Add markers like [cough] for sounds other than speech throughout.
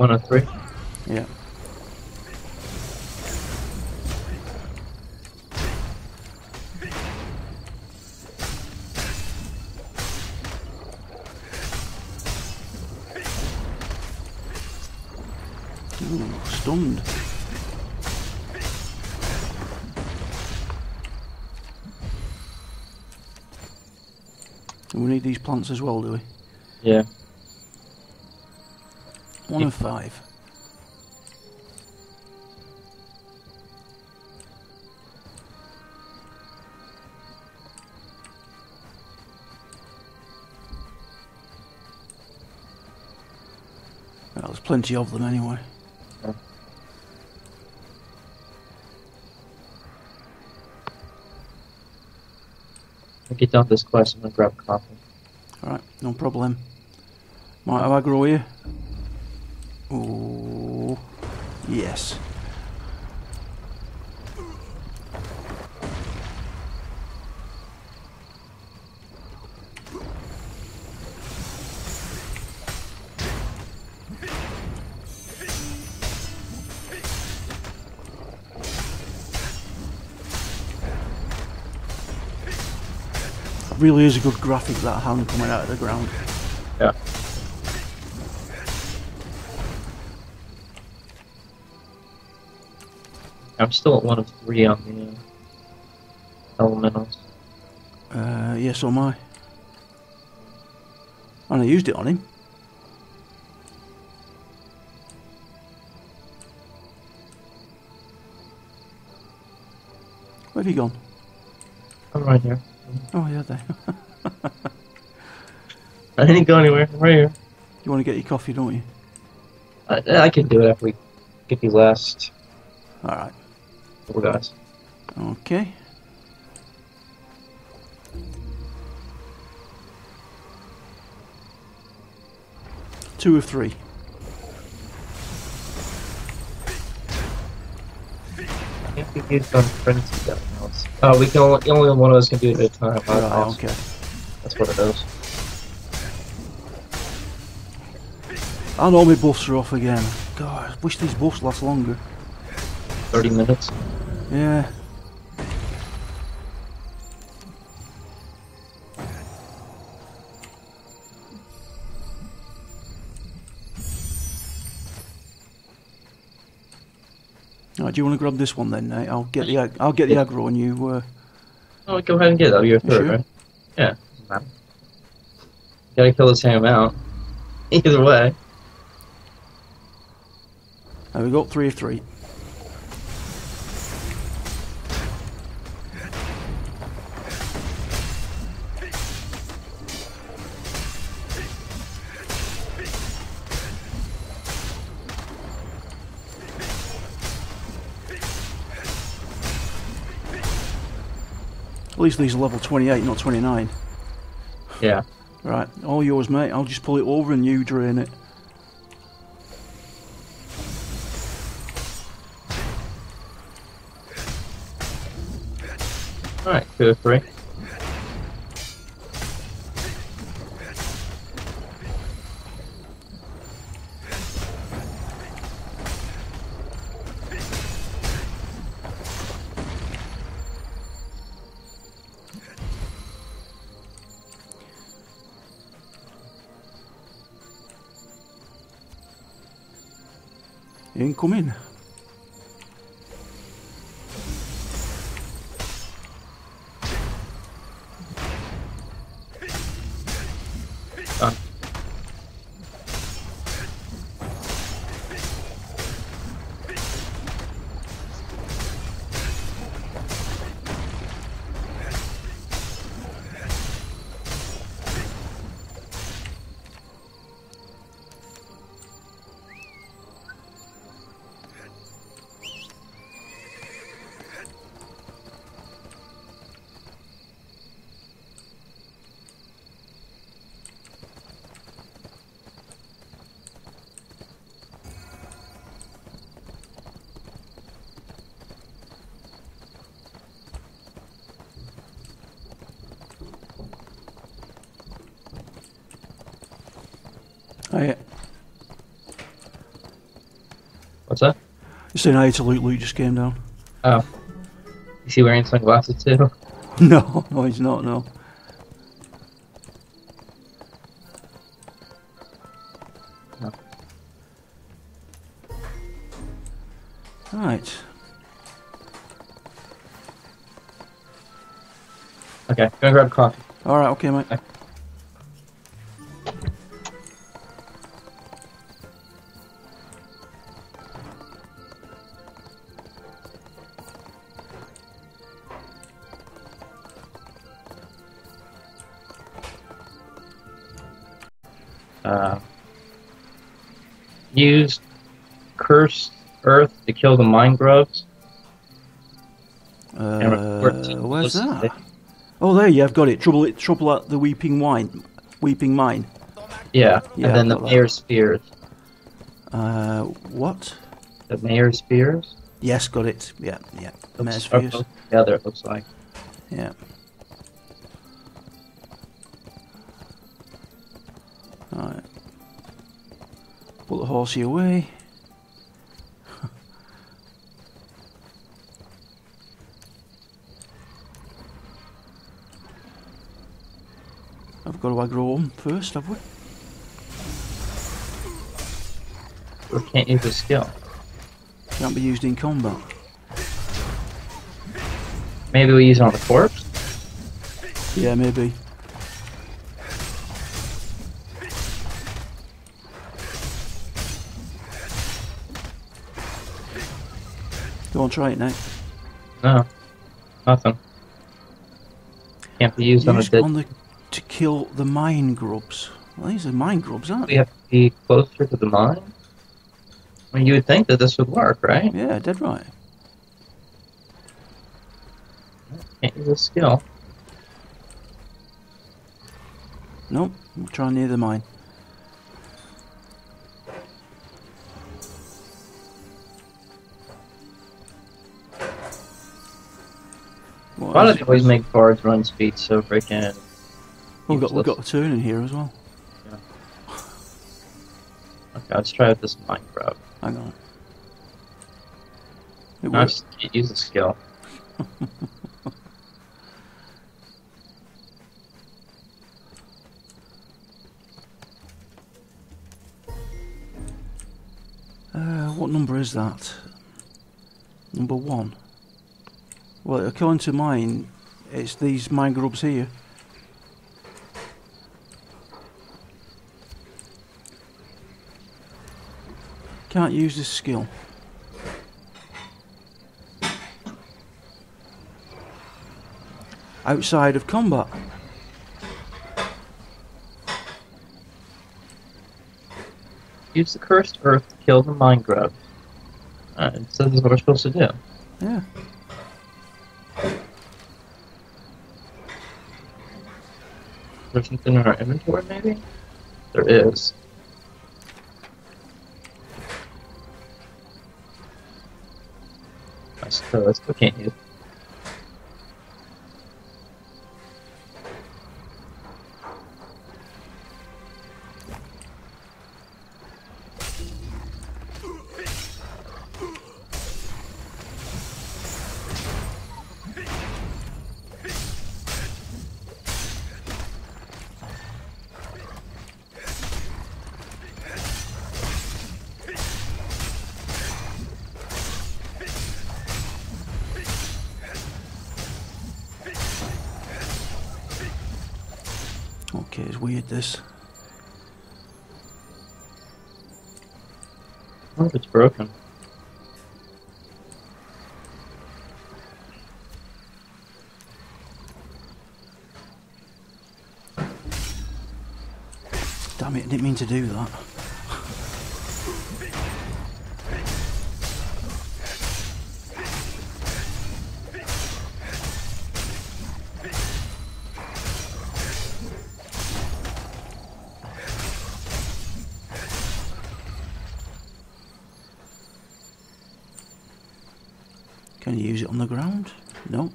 One of three. Yeah. Ooh, stunned. We need these plants as well, do we? Yeah. One Yeah. of uh, five. Well, there's plenty of them anyway. I'll get done this quest. I'm gonna grab coffee. Alright, no problem. Might have aggro here. Oh, yes. Really is a good graphic that hand coming out of the ground. I'm still at one of three on the uh, elementals. Uh, yes, so am I. And I used it on him. Where have you gone? I'm right here. Oh, yeah, there. [laughs] I didn't go anywhere. I'm right here. you want to get your coffee, don't you? I, I can do it after we get these last Alright. Guys. Okay. Two of three. I think we used on frenzy else. Oh, we can only, only one of us can do it at a time. Right, okay. That's what it is. And all my buffs are off again. God, I wish these buffs last longer. 30 minutes. Yeah. Right, do you want to grab this one then, Nate? I'll get the I'll get the aggro and you. Uh, Oh, go ahead and get it. That'll be your third, sure? right? Yeah. Gotta kill the same amount. [laughs] Either way. there we got three of three. At least these are level 28, not 29. Yeah. Right, all yours, mate. I'll just pull it over and you drain it. Alright, two or three. Incoming. Done. Oh, yeah. You saying hi to Luke? Luke just came down. Oh. Is he wearing sunglasses too? [laughs] No, no, he's not. No. No. Right. Okay, gonna grab coffee. All right. Okay, mate. Uh, use cursed earth to kill the mine and Uh, where's that? Oh, there you have got it. Trouble, trouble at the Weeping Wine, Weeping Mine. Yeah, Yeah, and then the that. mayor's spears. Uh, what? The mayor's spears. Yes, got it. Yeah, yeah. The Mayor's both together. It looks like. Yeah. Horsey away. [laughs] I've got to aggro him first, have we? We can't use a skill. Can't be used in combat. Maybe we use it on the corpse. Yeah, maybe. Go on, try it now. No, nothing. Can't be used on a dead. on the to kill the mine grubs. Well, these are mine grubs, aren't We they? have to be closer to the mine. I mean, you would think that this would work, right? Yeah, dead right. Can't use a skill. Nope, we'll try near the mine. What Why do is- always make bards run speed so freaking? We've got, we've got a turn in here as well. Yeah. Okay, let's try with this mine grub. Hang on. It I works. just can't use a skill. [laughs] Uh, what number is that? Number one. Well, according to mine, it's these mine grubs here. Can't use this skill. Outside of combat. Use the cursed earth to kill the mine grub. Uh, says that's what we're supposed to do. Yeah. Something in our inventory, maybe? There is. I I still can't use. Okay, it's weird this. If it's broken. Damn it, I didn't mean to do that. Can you use it on the ground? No.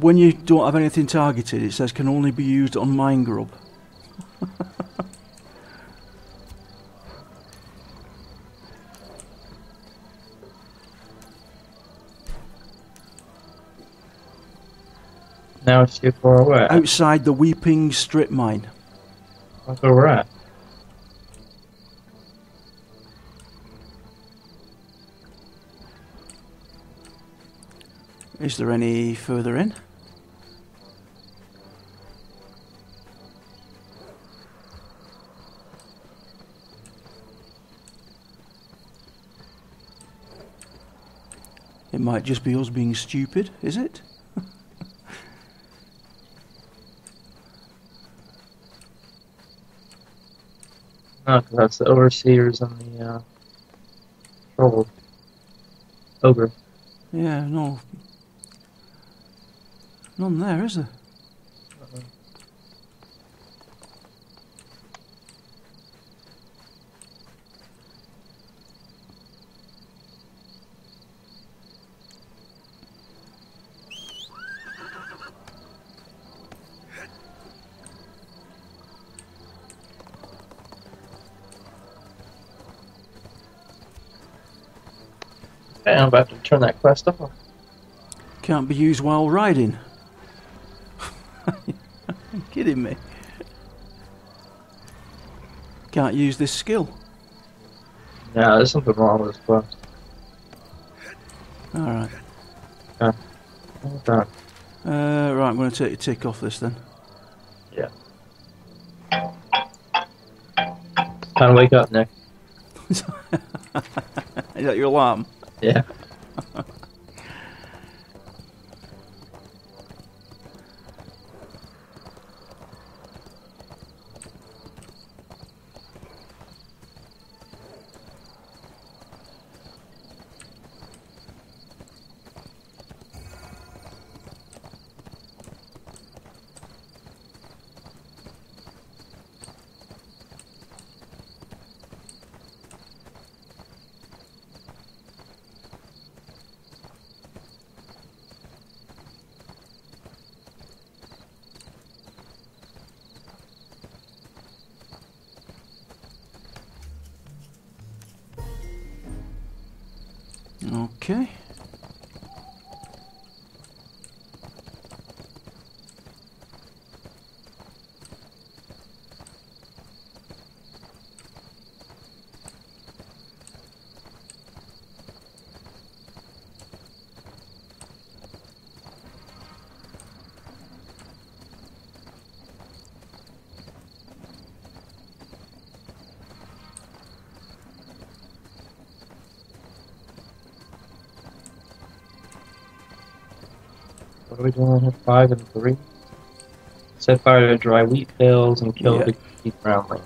when you don't have anything targeted, it says can only be used on mine grub. Now it's too far away. Outside the Weeping Strip mine. That's where we're at. Is there any further in? It might just be us being stupid, is it? No, 'cause that's the overseers and the uh, troll ogre. Yeah, no. None there, is there? I'm about to turn that quest off. Can't be used while riding. you [laughs] kidding me? Can't use this skill. Yeah, there's something wrong with this quest. Alright. Okay. Uh, right, I'm going to take a tick off this then. Yeah. Time to wake up, Nick. [laughs] Is that your alarm? Yeah. Okay. What are we doing? Five and three? Set fire to dry wheat fields and kill Yeah. the key groundlings.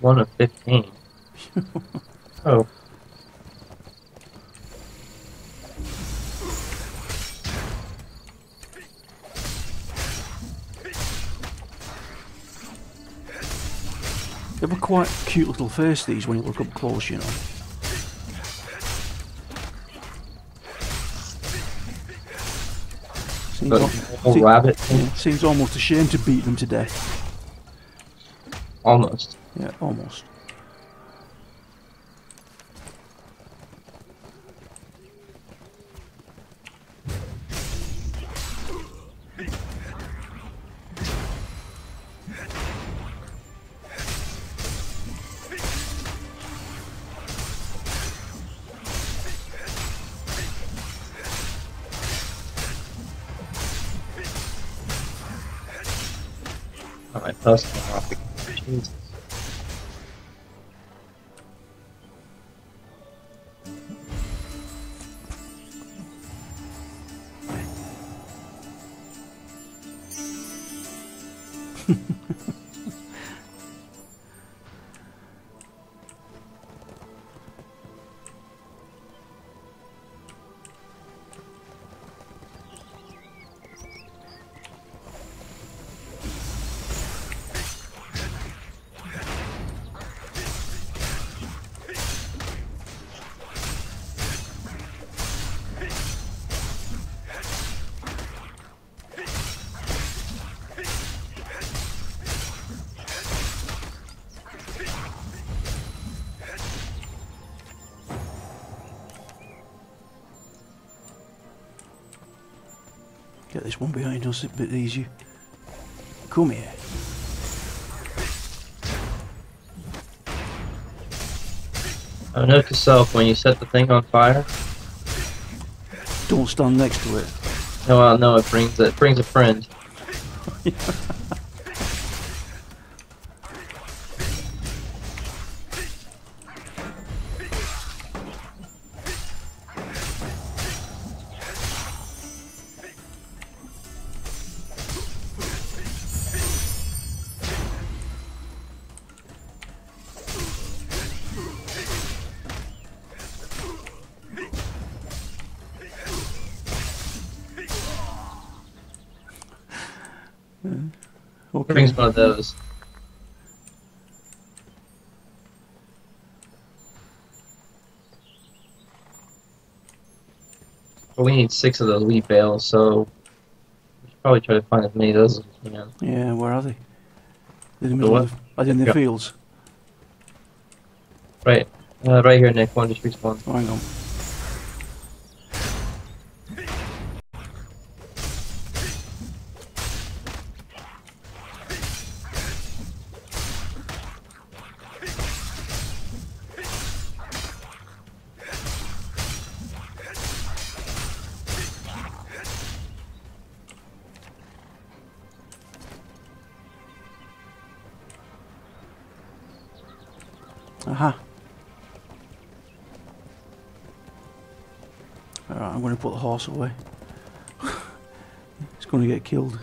One of fifteen. [laughs] oh. Cute little face, these, when you look up close, you know. Seems, al- rabbit yeah, seems almost a shame to beat them to death. Almost. Yeah, almost. Alright, that's Get this one behind us a bit easier. Come here. I note to self, when you set the thing on fire, Don't stand next to it. no, well, no, it brings it brings a friend. [laughs] one of those. But we need six of those wheat bales, so we should probably try to find as many of those as we can. Yeah, where are they? They're in the middle what? of, in the Yeah. fields? Right, uh, right here, Nick. One just respawned. Oh, hang on. Aha. Alright, I'm going to put the horse away. [laughs] it's going to get killed.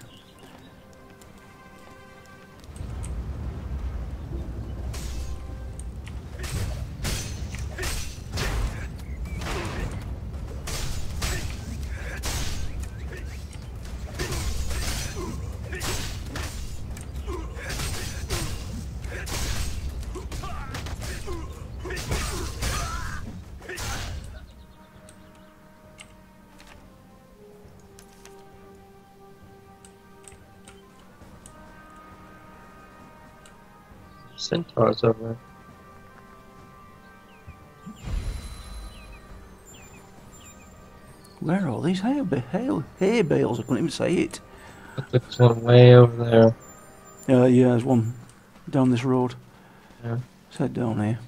Centaurs over there. Where are all these hay, hay, hay bales? I couldn't even say it. There's one way over there. Yeah, yeah, there's one down this road. Yeah. Let's head down here.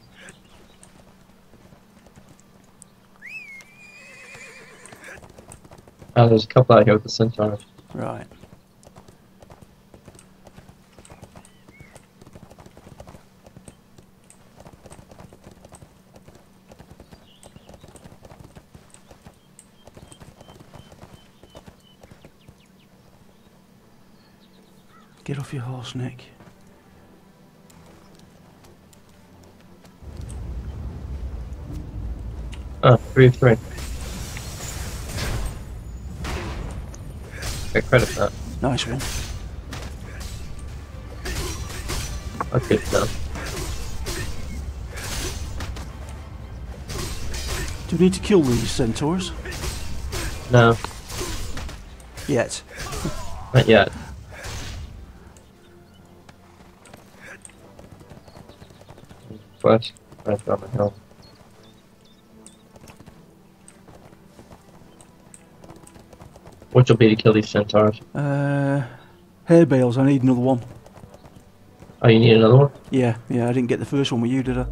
Oh, there's a couple out here with the centaurs. Right. Get off your horse, Nick. Oh, three three. Get credit for that. Nice one. That's good know. Do we need to kill these centaurs? No, Yet. not yet. Flash right on the hill. Which will be to kill these centaurs. Uh, hay bales, I need another one. Oh, you need another one? Yeah, yeah, I didn't get the first one with you, did I?